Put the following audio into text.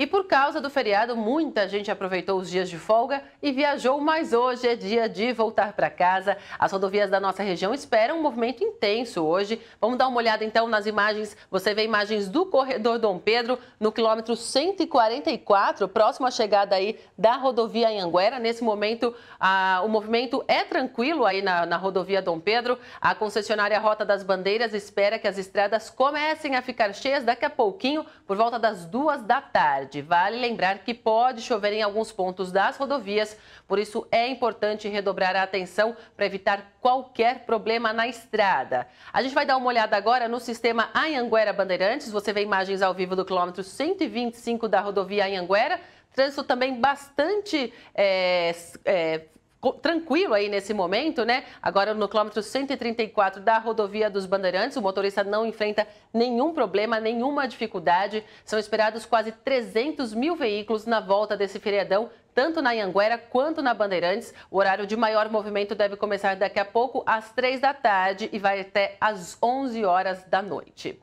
E por causa do feriado, muita gente aproveitou os dias de folga e viajou, mas hoje é dia de voltar para casa. As rodovias da nossa região esperam um movimento intenso hoje. Vamos dar uma olhada então nas imagens. Você vê imagens do corredor Dom Pedro no quilômetro 144, próximo à chegada aí da rodovia Anhanguera. Nesse momento, a, o movimento é tranquilo aí na, na rodovia Dom Pedro. A concessionária Rota das Bandeiras espera que as estradas comecem a ficar cheias daqui a pouquinho, por volta das duas da tarde tarde. Vale lembrar que pode chover em alguns pontos das rodovias, por isso é importante redobrar a atenção para evitar qualquer problema na estrada. A gente vai dar uma olhada agora no sistema Anhanguera Bandeirantes. Você vê imagens ao vivo do quilômetro 125 da rodovia Anhanguera. Trânsito também bastante é, é, tranquilo aí nesse momento, né? Agora no quilômetro 134 da rodovia dos Bandeirantes, o motorista não enfrenta nenhum problema, nenhuma dificuldade. São esperados quase 300 mil veículos na volta desse feriadão, tanto na Anhanguera quanto na Bandeirantes. O horário de maior movimento deve começar daqui a pouco às 3 da tarde e vai até às 11 horas da noite.